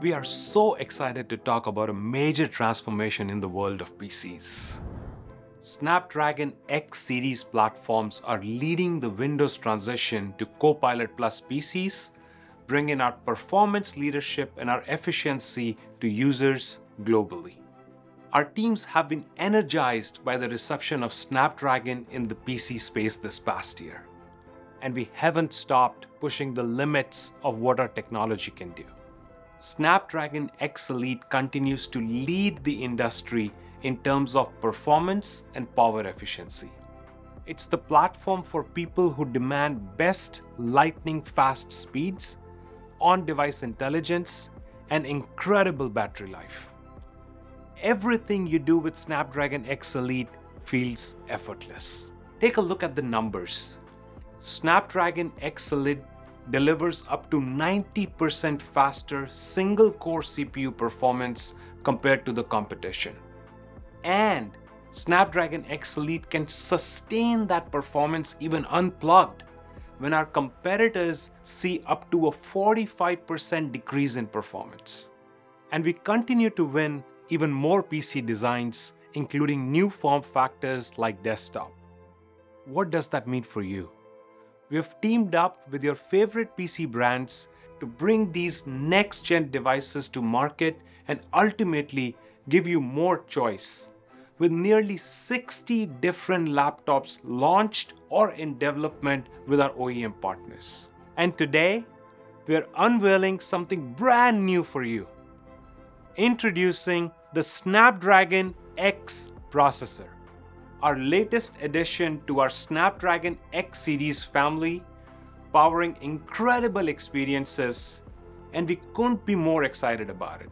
We are so excited to talk about a major transformation in the world of PCs. Snapdragon X series platforms are leading the Windows transition to Copilot Plus PCs, bringing our performance leadership and our efficiency to users globally. Our teams have been energized by the reception of Snapdragon in the PC space this past year, and we haven't stopped pushing the limits of what our technology can do. Snapdragon X Elite continues to lead the industry in terms of performance and power efficiency. It's the platform for people who demand best lightning fast speeds, on device intelligence, and incredible battery life. Everything you do with Snapdragon X Elite feels effortless. Take a look at the numbers. Snapdragon X Elite delivers up to 90% faster single core CPU performance compared to the competition. And Snapdragon X Elite can sustain that performance even unplugged when our competitors see up to a 45% decrease in performance. And we continue to win even more PC designs, including new form factors like desktop. What does that mean for you? we have teamed up with your favorite PC brands to bring these next gen devices to market and ultimately give you more choice. With nearly 60 different laptops launched or in development with our OEM partners. And today, we're unveiling something brand new for you. Introducing the Snapdragon X processor our latest addition to our Snapdragon X series family, powering incredible experiences, and we couldn't be more excited about it.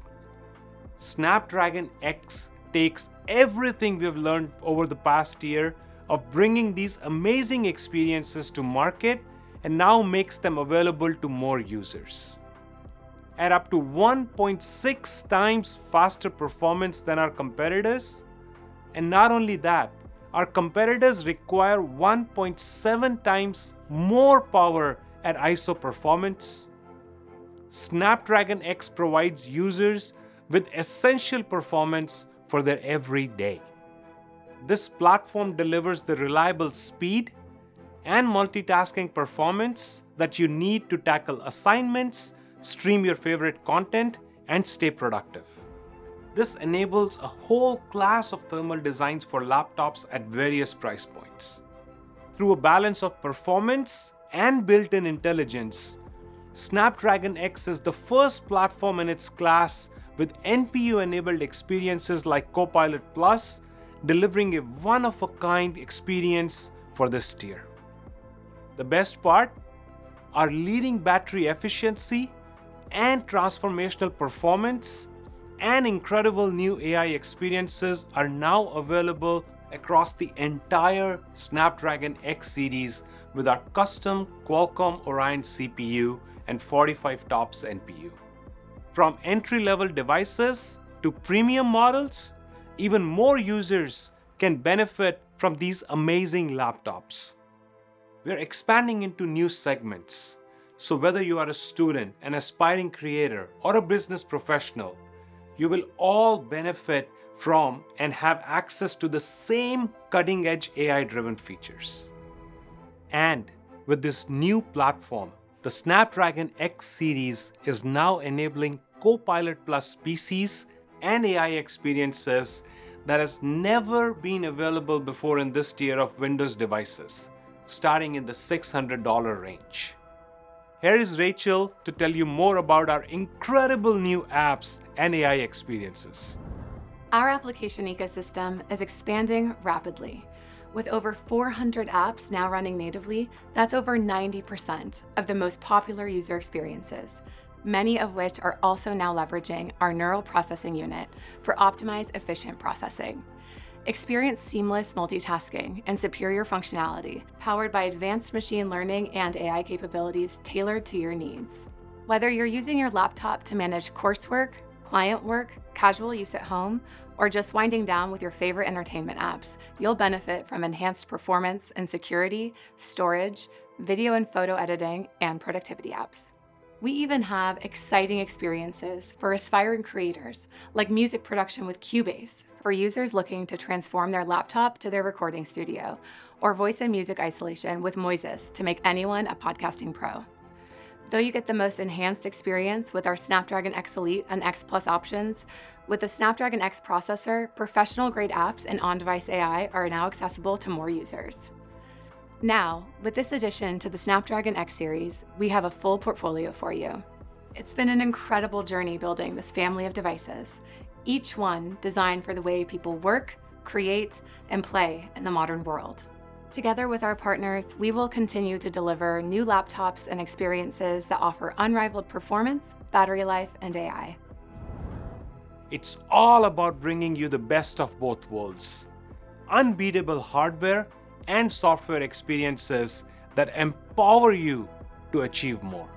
Snapdragon X takes everything we've learned over the past year of bringing these amazing experiences to market and now makes them available to more users. At up to 1.6 times faster performance than our competitors, and not only that, our competitors require 1.7 times more power at ISO performance. Snapdragon X provides users with essential performance for their everyday. This platform delivers the reliable speed and multitasking performance that you need to tackle assignments, stream your favorite content, and stay productive. This enables a whole class of thermal designs for laptops at various price points. Through a balance of performance and built-in intelligence, Snapdragon X is the first platform in its class with NPU-enabled experiences like Copilot Plus, delivering a one-of-a-kind experience for this tier. The best part? Our leading battery efficiency and transformational performance and incredible new AI experiences are now available across the entire Snapdragon X series with our custom Qualcomm Oryon CPU and 45 TOPS NPU. From entry-level devices to premium models, even more users can benefit from these amazing laptops. We're expanding into new segments. So whether you are a student, an aspiring creator, or a business professional, you will all benefit from and have access to the same cutting edge AI driven features. And with this new platform, the Snapdragon X series is now enabling Copilot Plus PCs and AI experiences that has never been available before in this tier of Windows devices, starting in the $600 range. Here is Rachel to tell you more about our incredible new apps and AI experiences. Our application ecosystem is expanding rapidly. With over 400 apps now running natively, that's over 90% of the most popular user experiences, many of which are also now leveraging our neural processing unit for optimized efficient processing. Experience seamless multitasking and superior functionality, powered by advanced machine learning and AI capabilities tailored to your needs. Whether you're using your laptop to manage coursework, client work, casual use at home, or just winding down with your favorite entertainment apps, you'll benefit from enhanced performance and security, storage, video and photo editing, and productivity apps. We even have exciting experiences for aspiring creators, like music production with Cubase, for users looking to transform their laptop to their recording studio, or voice and music isolation with Moises to make anyone a podcasting pro. Though you get the most enhanced experience with our Snapdragon X Elite and X Plus options, with the Snapdragon X processor, professional grade apps and on device AI are now accessible to more users. Now, with this addition to the Snapdragon X series, we have a full portfolio for you. It's been an incredible journey building this family of devices, each one designed for the way people work, create, and play in the modern world. Together with our partners, we will continue to deliver new laptops and experiences that offer unrivaled performance, battery life, and AI. It's all about bringing you the best of both worlds unbeatable hardware and software experiences that empower you to achieve more.